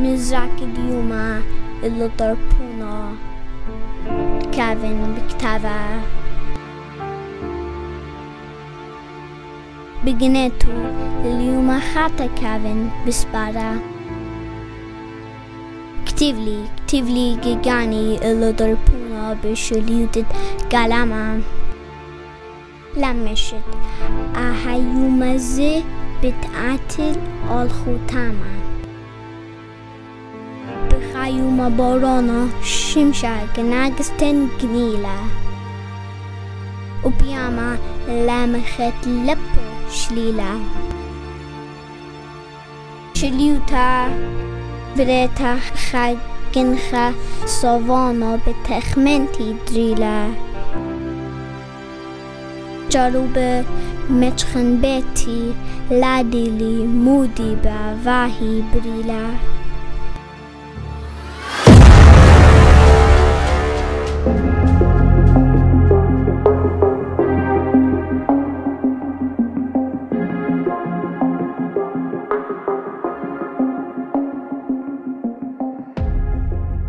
نزعك اليوم اللي ضربونا كافن بكتابة. بجنيتو اليوم خاطة كافن بسبارة. كتب لي كتب لي جيجاني اللي ضربونا بشليوت قلمة لمشت أهيوم زي بتقاتل الختامة بخيوم بارانا شمشة جناجستن جميلة وبياما لمخت لب شليلة شليوتا بريتا خاجنخا سوفانا بتخمنتي دريلة جاروب مچخن بيتي لاديلي مودي بعواهي بريلا.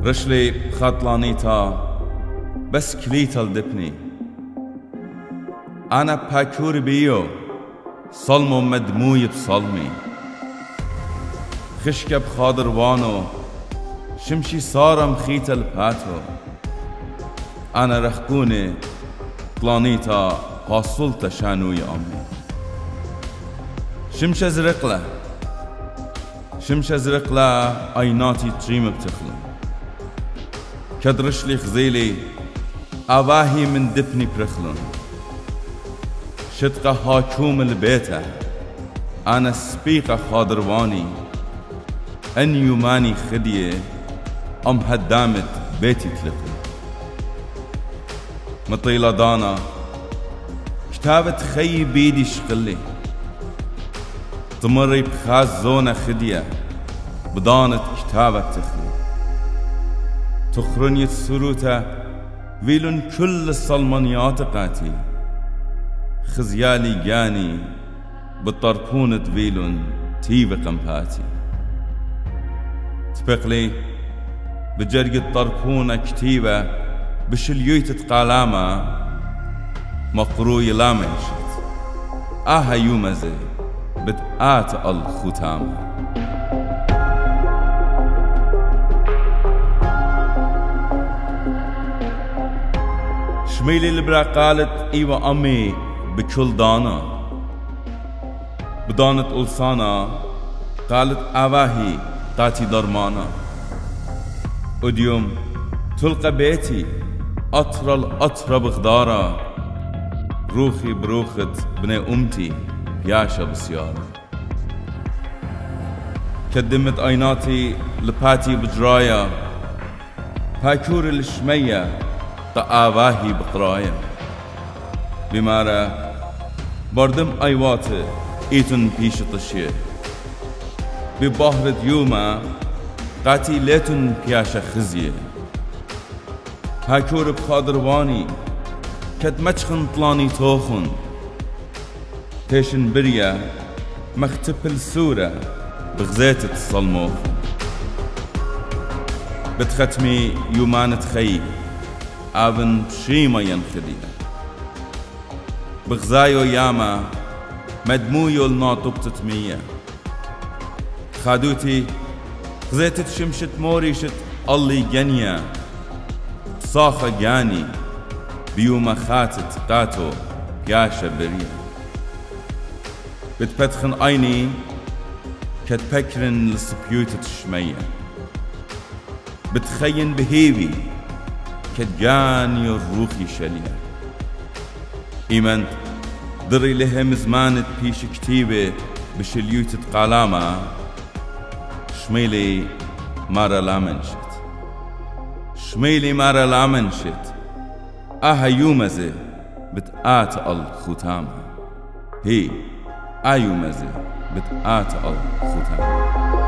رشلی خاطلانی تا بس کلیتال دپنی. انا پاکور بیو سلم و medmuyit salmi. خشکب خادروانو شمشی سارم خیتل پاتو. انا رخکونه طلانیتا حاصل تشانوی آمی. شمش از رقله. شمش از رقله ایناتی تریم بتخلم. كدرش لي خزيلي أواهي من دفني برخلون شتقة هاكوم البيتة أنا سبيقة خاضرواني أن يوماني خدية أم هدامت بيتي تلقي مطيلة دانا كتابة خي بيدي شقلي تمري بخاز زونة خدية بدانت كتابة تخلي تخرني السروتة ويلون كل الصلمانيات قاتي خزيالي جاني بالطربونة فيلون تيب قمباتي تبقلي بجرق الطربونة كتيبة بشليوت تقالاما مقروي لامنشت آها يومزي بتآت الختامه شميلي البرا قالت إيوه أمي بكل دانا. بدانت ألسانا قالت اواهي تاتي درمانا. وديوم تلقى بيتي أطرى الأطرى بغدارة روخي بروخت بني أمتي بياشا بسيارة كدمت أيناتي لباتي بجرايا باكور الشمية تآواهي بقرايا بمارا بردم أيوات إيتن بيش طشيه ببهر ديوما قاتي ليتن بياشا خزيه هاكور بخادرواني كد مچخن طلاني توخن تيشن بريا مختبل سورة بغزيت الصلموخ بتختمي يومان تخي آبن بشيما ينخدينا بغزايو ياما مدمويو الناطق تتمية خادوتي غزيت شمشت موريشت الله جنيا صاخة جاني بيوما خاتت قاتو ياشا بريا بتبتخن عيني كتبكرن لسبيوتة الشمية بتخين بهيبي كتجاني الروخي شلية إيمنت دري لهم زمانت بيش كتيبة بشليوتة قالاما شميلي مارا لامنشت شميلي مارا لامنشت أها يومزي بتآت الختامة هي أيومزي بتآت الختامة